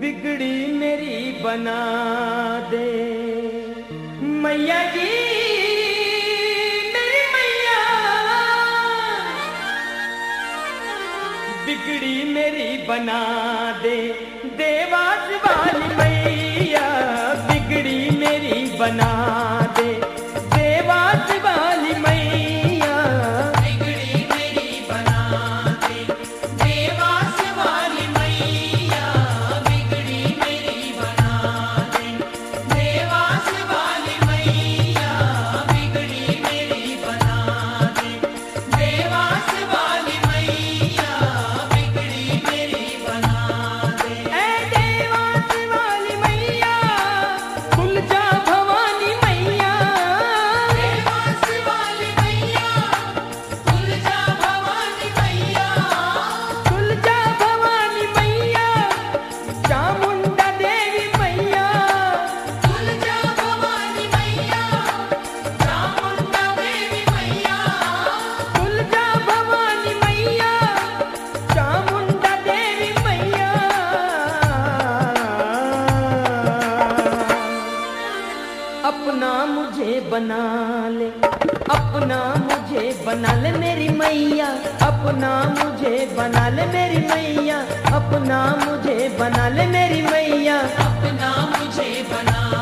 बिगड़ी मेरी बना दे। मैया जी, मेरी मैया। बिगड़ी मेरी बना दे। देवास वाली मैया, बिगड़ी मेरी बना बना ले मेरी मैया, अपना मुझे बना ले मेरी मैया, अपना मुझे बना ले मेरी मैया, अपना मुझे बना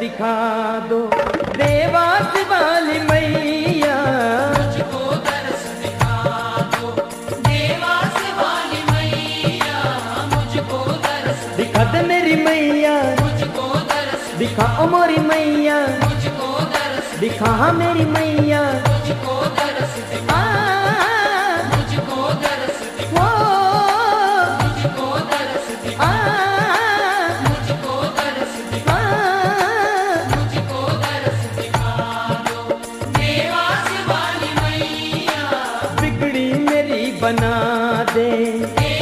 दिखा दो। देवा शिवाली मैया। दिखा दो। देवा शिवाली मैया मुझको दर्श मेरी मैया। दिखा ओ मोरी दिखा मेरी मैया। बना दे।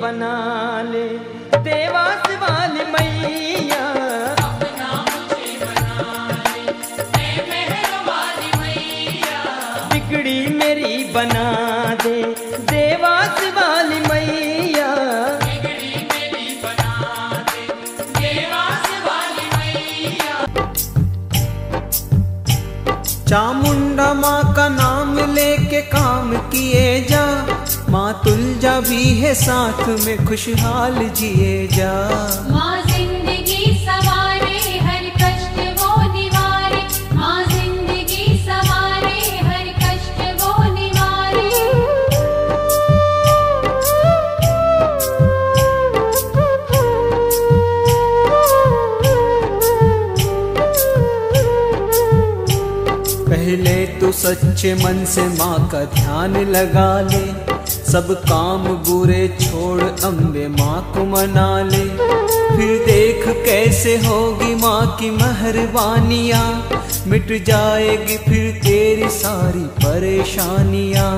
बना ले। देवास माँ तुलजा भी है साथ में खुशहाल जिए जा। माँ ज़िंदगी सवारे हर कष्ट वो निवारे। माँ ज़िंदगी सवारे हर कष्ट वो निवारे। पहले तो सच्चे मन से माँ का ध्यान लगा ले। सब काम बुरे छोड़ अम्बे माँ को मना ले। फिर देख कैसे होगी माँ की मेहरबानियाँ। मिट जाएगी फिर तेरी सारी परेशानियाँ।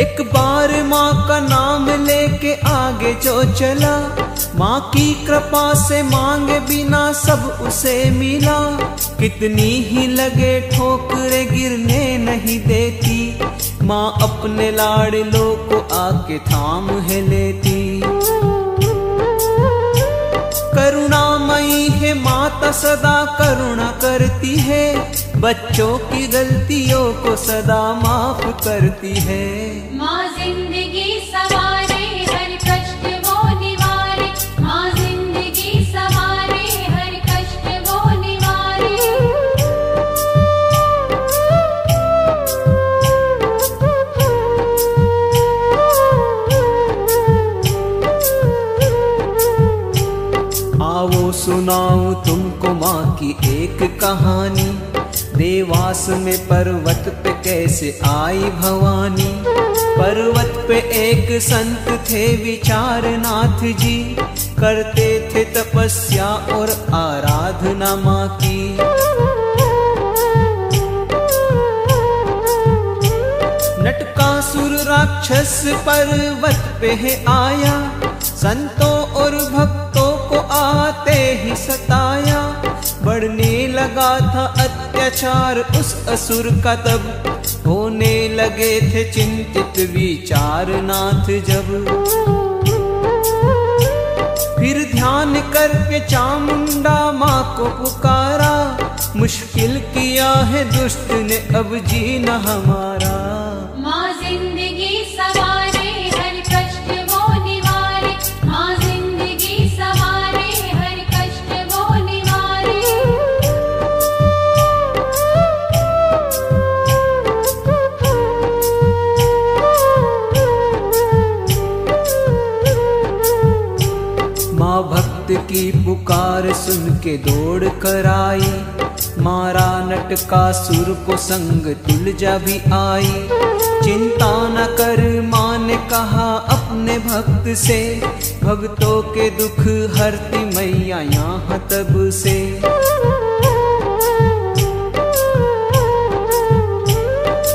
एक बार माँ का नाम लेके आगे जो चला माँ की कृपा से मांगे बिना सब उसे मिला। कितनी ही लगे ठोकरे गिरने नहीं देती। माँ अपने लाडलो को आके थाम है लेती। करुणामयी है माता सदा करुणा करती है। बच्चों की गलतियों को सदा माफ़ करती है। माँ ज़िंदगी सवारे सुनाऊं तुमको माँ की एक कहानी। देवास में पर्वत पे कैसे आई भवानी। पर्वत पे एक संत थे विचार नाथ जी। करते थे तपस्या और आराधना माँ की। नटकासुर राक्षस पर्वत पे आया। संतों और भक्तों को आते ही सताया। बढ़ने लगा था अत्याचार उस असुर का तब। होने लगे थे चिंतित विचार नाथ जब। फिर ध्यान करके चामुंडा माँ को पुकारा। मुश्किल किया है दुष्ट ने अब जीना हमारा। की पुकार सुन के दौड़ कर आई। मारा नटका सुर को संग तुलजा भी आई। चिंता न कर माँ ने कहा अपने भक्त से। भक्तों के दुख हरती मैया यहाँ तब से।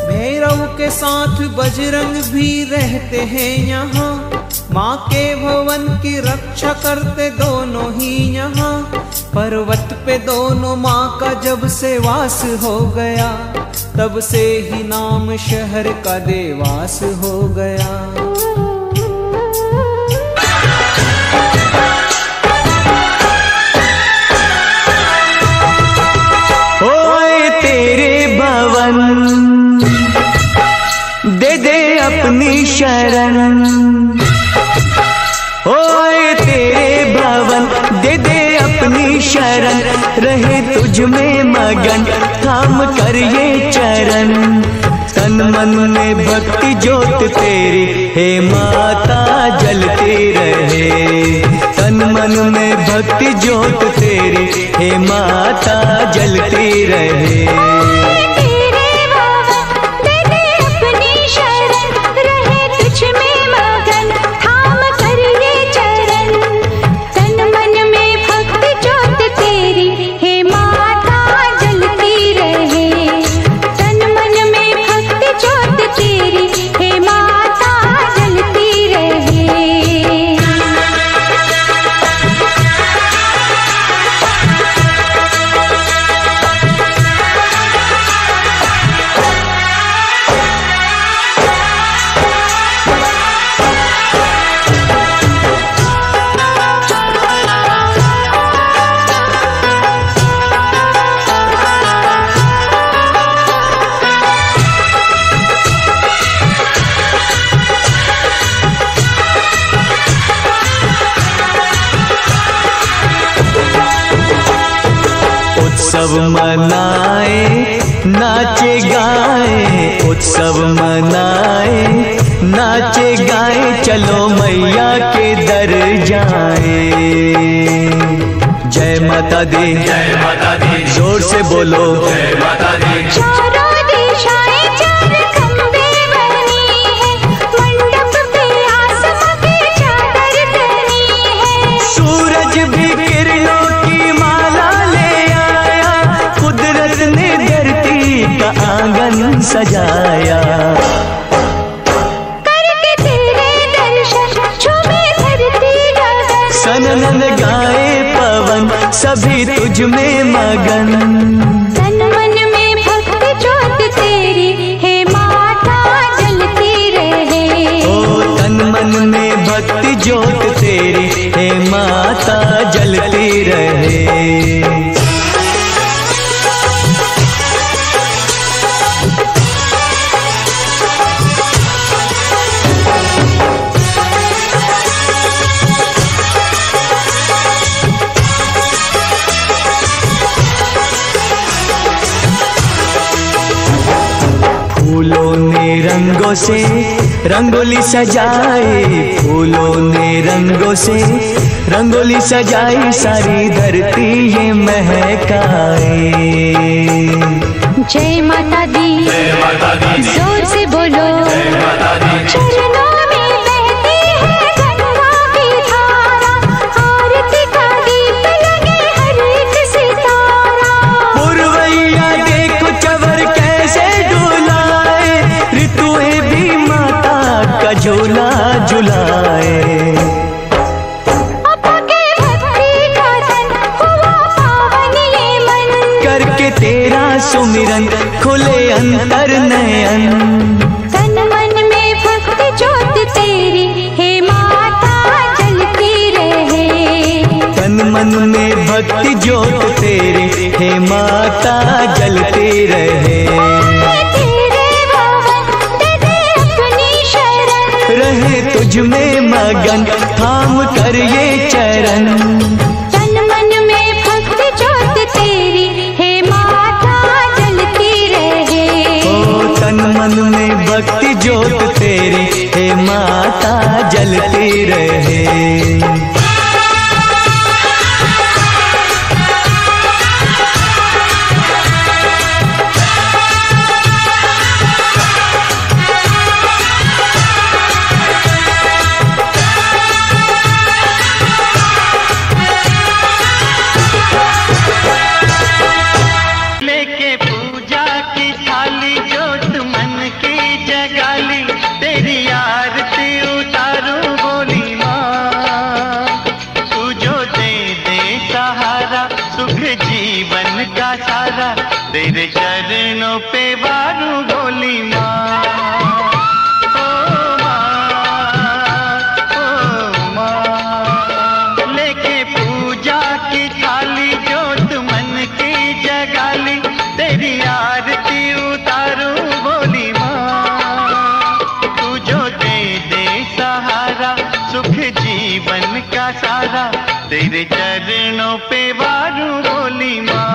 भैरव के साथ बजरंग भी रहते हैं यहाँ। माँ के भवन की रक्षा करते दोनों ही यहाँ। पर्वत पे दोनों माँ का जब से वास हो गया, तब से ही नाम शहर का देवास हो गया। शरण। में मगन। थाम कर ये चरण। तन मन में भक्ति ज्योत तेरी। हे माता, जलती रहे। तन मन में भक्ति ज्योत तेरी। हे माता, जलती रहे। मैया के दर जाए। जय माता दी। जय माता दी। ज़ोर से बोलो। जय माता दी। मगन ने रंगों से रंगोली सजाए फूलों ने रंगों से रंगोली सजाई सारी धरती ये महकाए। जय माता दी ज़ोर से बोलो। चरणों सुमिरन खुले अंतर नयन। तन मन में भक्ति ज्योत तेरी हे माता जलती रहे। तन मन में भक्ति ज्योत तेरी हे माता जलती रहे। रहे तुझ में मगन थाम कर ये चरण। चरणों पे बारू लेके पूजा की जोत मन की जगाली। तेरी उतारू बोली माँ। तू जो दे सहारा, सुख जीवन का सारा, तेरे चरणों पे वारू बोली माँ।